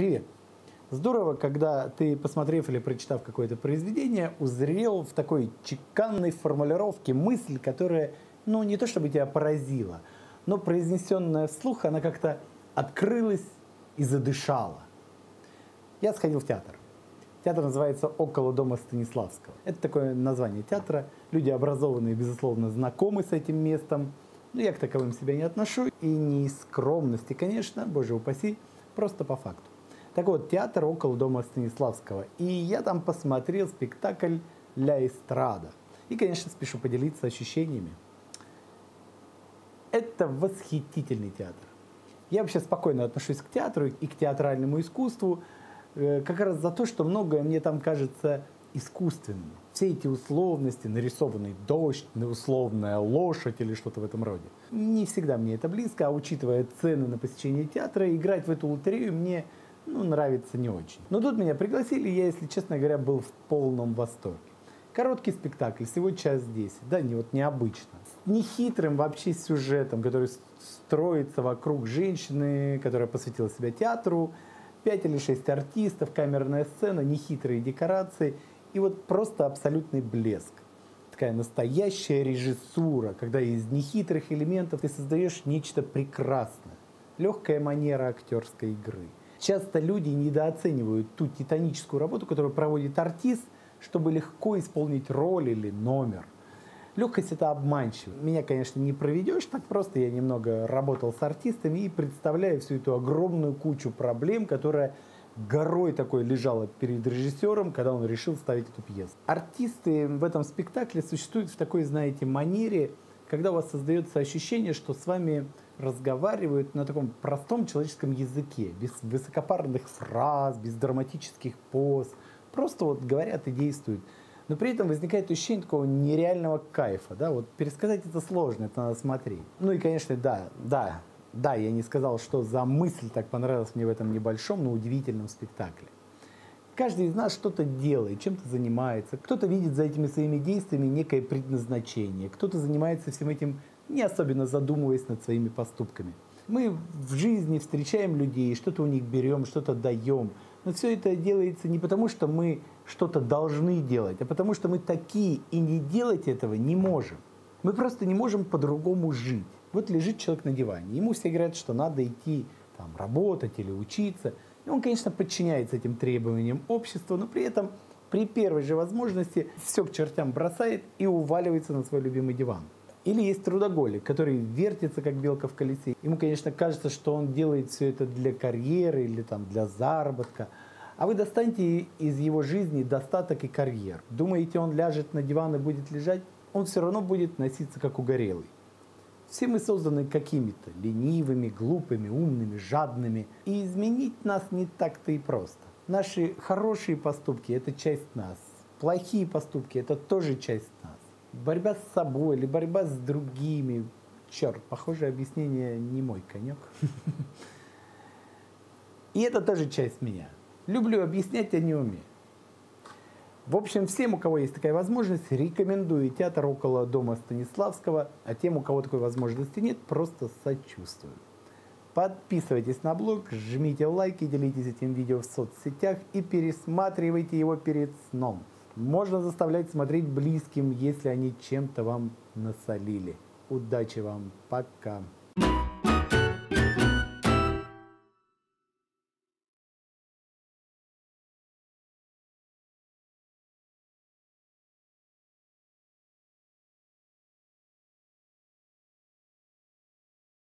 Привет! Здорово, когда ты, посмотрев или прочитав какое-то произведение, узрел в такой чеканной формулировке мысль, которая, ну, не то чтобы тебя поразила, но произнесенная вслух, она как-то открылась и задышала. Я сходил в театр. Театр называется «Около дома Станиславского». Это такое название театра. Люди образованные, безусловно, знакомы с этим местом. Но я к таковым себя не отношу. И не из скромности, конечно, боже упаси, просто по факту. Так вот, театр около дома Станиславского. И я там посмотрел спектакль «Ля эстрада». И, конечно, спешу поделиться ощущениями. Это восхитительный театр. Я вообще спокойно отношусь к театру и к театральному искусству, э, как раз за то, что многое мне там кажется искусственным. Все эти условности, нарисованный дождь, условная лошадь или что-то в этом роде. Не всегда мне это близко, а учитывая цены на посещение театра, играть в эту лотерею мне ну, нравится не очень. Но тут меня пригласили, я, если честно говоря, был в полном восторге. Короткий спектакль, всего час 10, да, не вот необычно. С нехитрым вообще сюжетом, который строится вокруг женщины, которая посвятила себя театру, пять или шесть артистов, камерная сцена, нехитрые декорации и вот просто абсолютный блеск. Такая настоящая режиссура, когда из нехитрых элементов ты создаешь нечто прекрасное. Легкая манера актерской игры – Часто люди недооценивают ту титаническую работу, которую проводит артист, чтобы легко исполнить роль или номер. Легкость это обманчиво. Меня, конечно, не проведешь так просто. Я немного работал с артистами и представляю всю эту огромную кучу проблем, которая горой такой лежала перед режиссером, когда он решил ставить эту пьесу. Артисты в этом спектакле существуют в такой, знаете, манере, когда у вас создается ощущение, что с вами разговаривают на таком простом человеческом языке, без высокопарных фраз, без драматических поз. Просто вот говорят и действуют. Но при этом возникает ощущение такого нереального кайфа. Да? Вот пересказать это сложно, это надо смотреть. Ну и, конечно, да, да, да, я не сказал, что за мысль так понравилась мне в этом небольшом, но удивительном спектакле. Каждый из нас что-то делает, чем-то занимается. Кто-то видит за этими своими действиями некое предназначение, кто-то занимается всем этим не особенно задумываясь над своими поступками. Мы в жизни встречаем людей, что-то у них берем, что-то даем. Но все это делается не потому, что мы что-то должны делать, а потому что мы такие и не делать этого не можем. Мы просто не можем по-другому жить. Вот лежит человек на диване, ему все говорят, что надо идти там, работать или учиться. И он, конечно, подчиняется этим требованиям общества, но при этом при первой же возможности все к чертям бросает и уваливается на свой любимый диван. Или есть трудоголик, который вертится как белка в колесе. Ему, конечно, кажется, что он делает все это для карьеры или там, для заработка. А вы достаньте из его жизни достаток и карьер. Думаете, он ляжет на диван и будет лежать? Он все равно будет носиться как угорелый. Все мы созданы какими-то ленивыми, глупыми, умными, жадными. И изменить нас не так-то и просто. Наши хорошие поступки – это часть нас. Плохие поступки – это тоже часть нас борьба с собой или борьба с другими. Черт, похоже, объяснение не мой конек. И это тоже часть меня. Люблю объяснять, а не умею. В общем, всем, у кого есть такая возможность, рекомендую театр около дома Станиславского, а тем, у кого такой возможности нет, просто сочувствую. Подписывайтесь на блог, жмите лайки, делитесь этим видео в соцсетях и пересматривайте его перед сном. Можно заставлять смотреть близким, если они чем-то вам насолили. Удачи вам. Пока.